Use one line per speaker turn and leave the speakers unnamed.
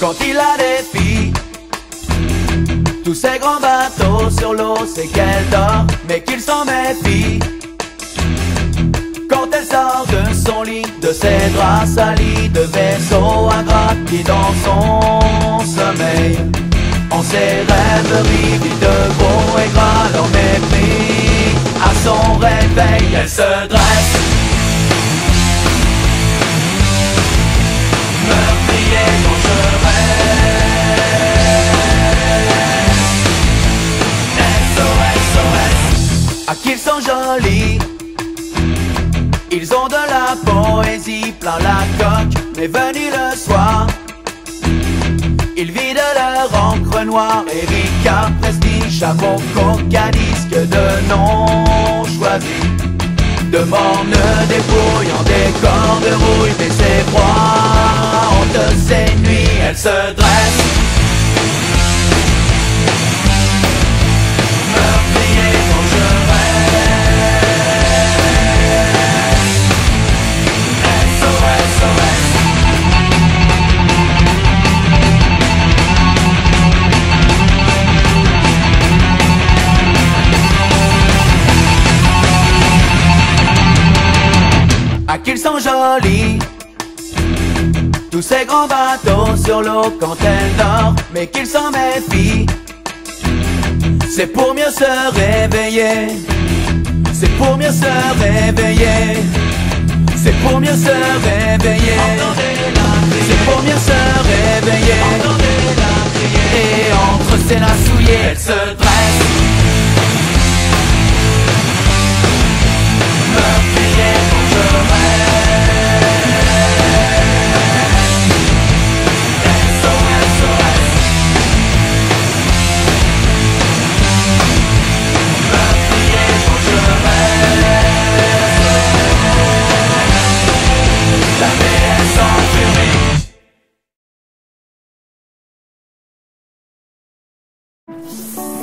quand il a des filles. Tous ces grands bateaux sur l'eau, c'est qu'elle dort, mais qu'il s'en méfie. Quand elle sort de son lit, de ses draps salis, de vaisseaux qui dans son sommeil. En ses rêveries, vite de gros et gras, leur mépris. À son réveil, elle se dresse. Jolis. Ils ont de la poésie plein la coque, mais venu le soir. Ils vident leur encre noire, Erika, Prestige, Chamon, Coca, disque de non choisis. De morne débrouillant des corps de rouille, mais c'est froid. Entre ces nuits, elle se Ah qu'ils sont jolis. Tous ces grands bateaux sur l'eau quand elle dort Mais qu'ils s'en méfient. C'est pour mieux se réveiller. C'est pour mieux se réveiller. C'est pour mieux se réveiller. C'est pour mieux se réveiller. Et entre ses la souillée Elle se dresse. you